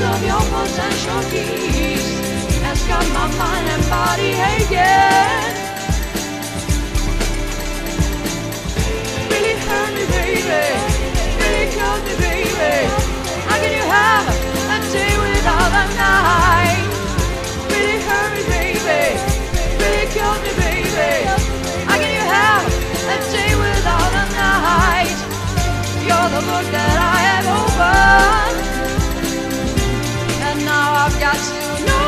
of your potential peace has got my mind and body aching. got to know.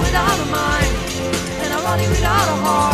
without a mind, and a running without a heart.